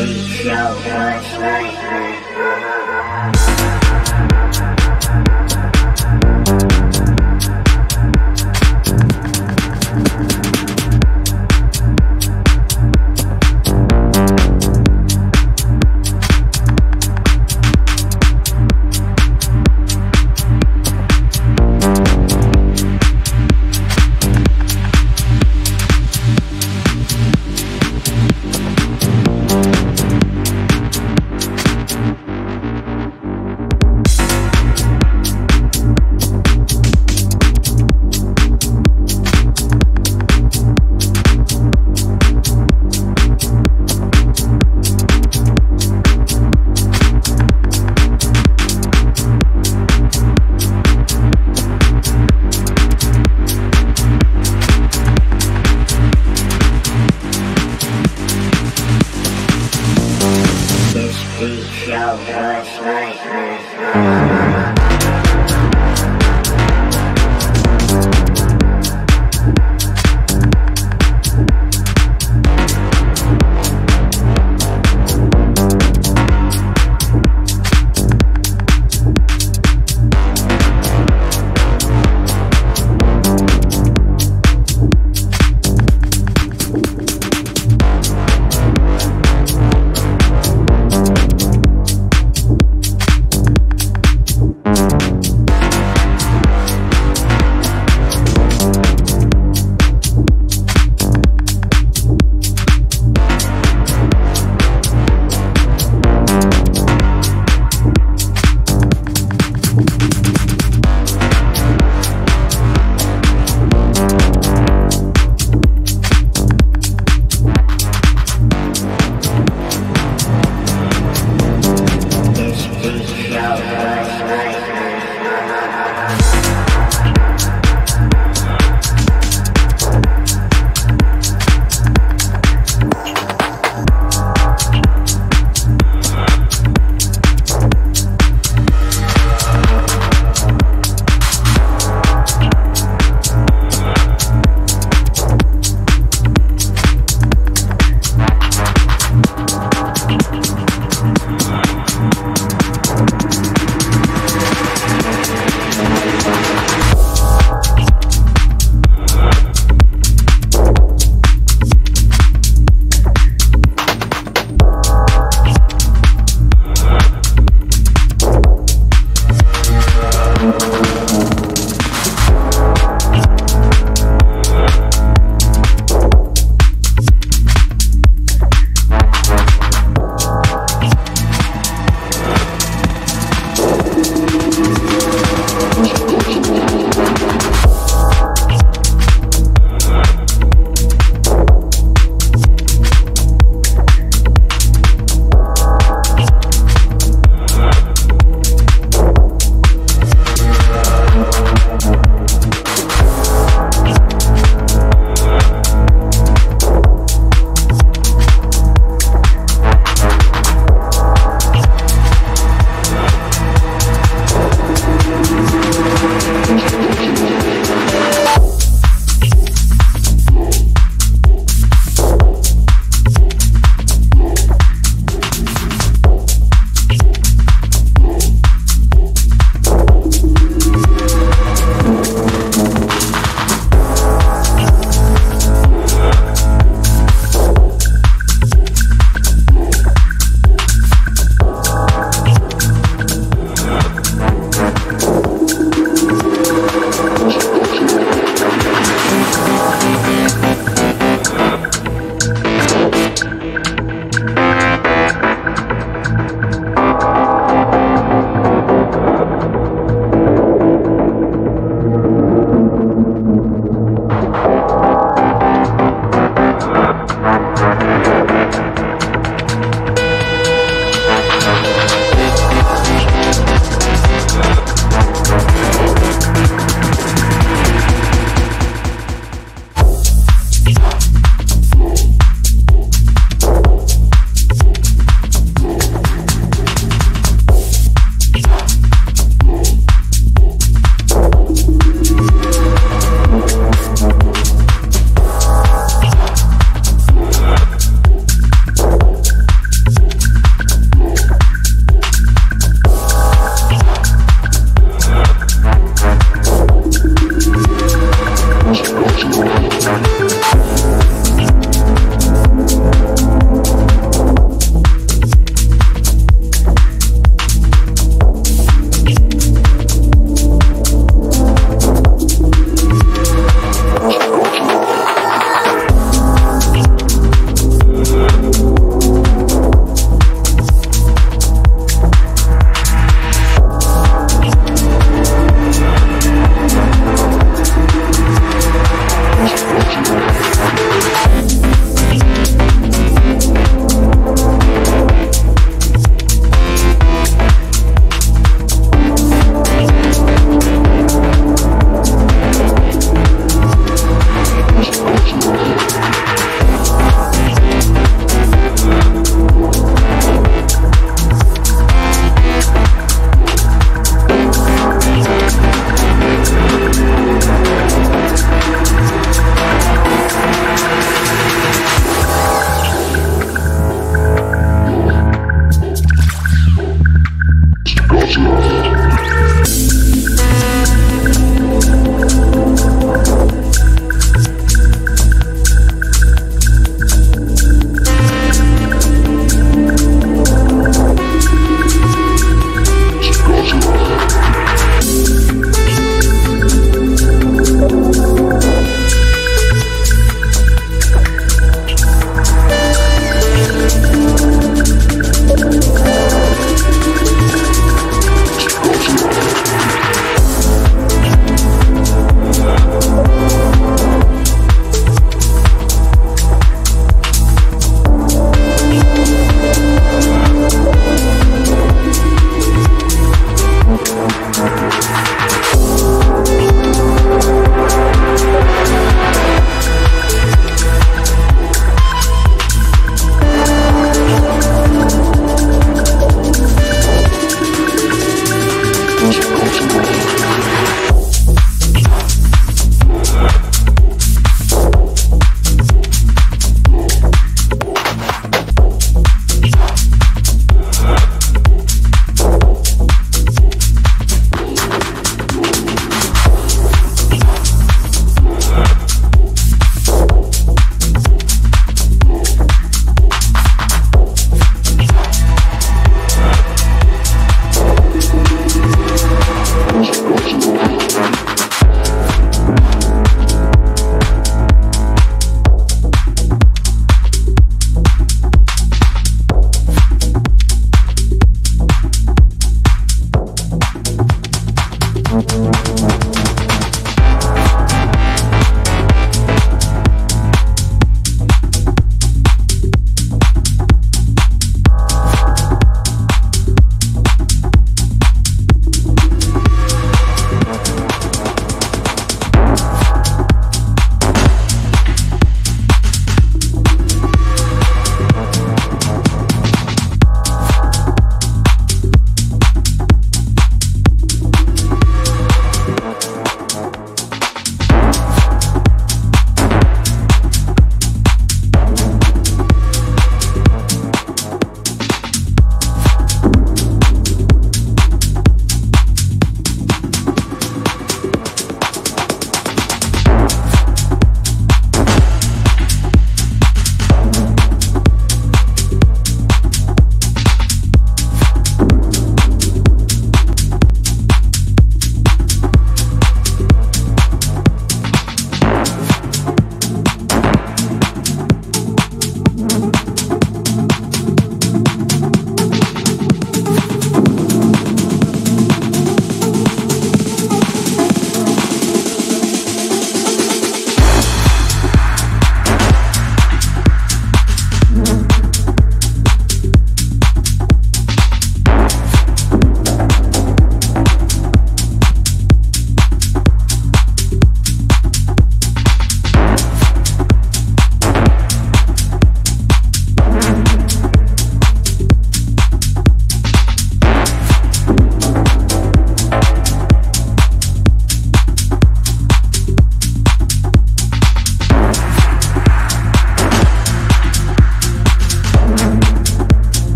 So show, touch.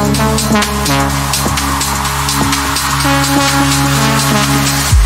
Thank you.